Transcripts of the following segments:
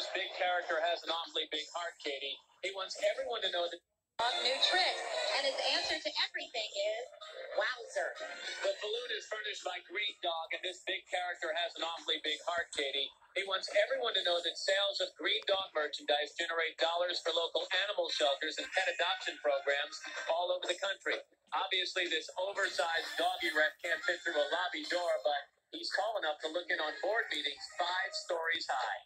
this big character has an awfully big heart, Katie. He wants everyone to know that new trick, and his answer to everything is Wowzer. the balloon is furnished by Green Dog, and this big character has an awfully big heart, Katie. He wants everyone to know that sales of Green Dog merchandise generate dollars for local animal shelters and pet adoption programs all over the country. Obviously, this oversized doggy rep can't fit through a lobby door, but he's tall enough to look in on board meetings five stories high.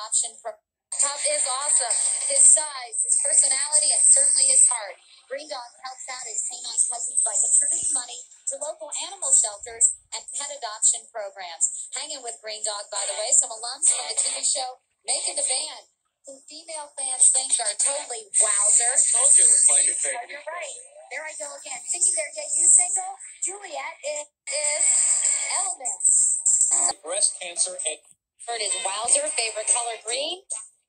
Option for Top is awesome. His size, his personality, and certainly his heart. Green Dog helps out his canine cousins by contributing money to local animal shelters and pet adoption programs. Hanging with Green Dog, by the way, some alums from the TV show Making the Band, who female fans think are totally wowzer. Told you was playing your So favorite. you're right. There I go again. Singing their debut single, Juliet, it is LMNT. Breast cancer and His wowzer, favorite color green,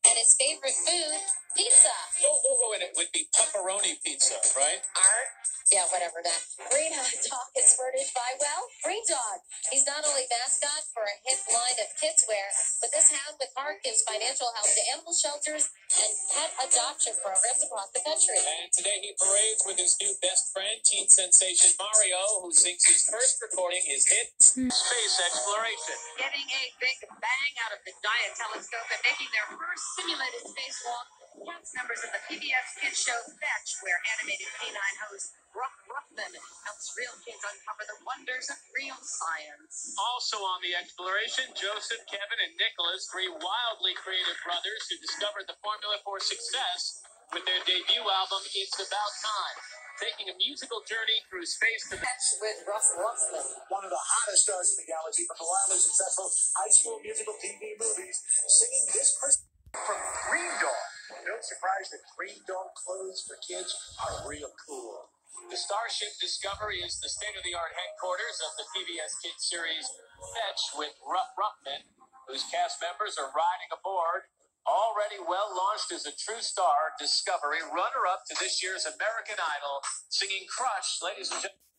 and his favorite food, pizza. oh, oh, oh, and it would be pepperoni pizza, right? Art. Yeah, whatever that. Green Hot Dog is furnished by, well, Green Dog. He's not only mascot for a hit line of kids wear, but this hound with heart gives financial help to animal shelters and pet adoption programs across the country. And today he parades with his new best friend, teen sensation Mario, who sings his first recording, his hit Space Exploration. Getting a big bang out of the Gaia telescope and making their first simulated spacewalk. Cast members of the PBS Kids show Fetch, where animated canine host Ruff Ruffman helps real kids uncover the wonders of real science. Also on the exploration, Joseph, Kevin, and Nicholas, three wildly creative brothers who discovered the formula for success with their debut album, It's About Time, taking a musical journey through space to Fetch with Ruff Ruffman. one of the hottest stars in the galaxy from the wildly successful High School Musical TV movies, singing this Christmas from Green Dog. No surprise that Green Dog clothes for kids are real cool. The Starship Discovery is the state of the art headquarters of the PBS Kids series Fetch with Ruff Ruffman, whose cast members are riding aboard. Already well launched as a true star, Discovery, runner up to this year's American Idol, singing Crush, ladies and gentlemen.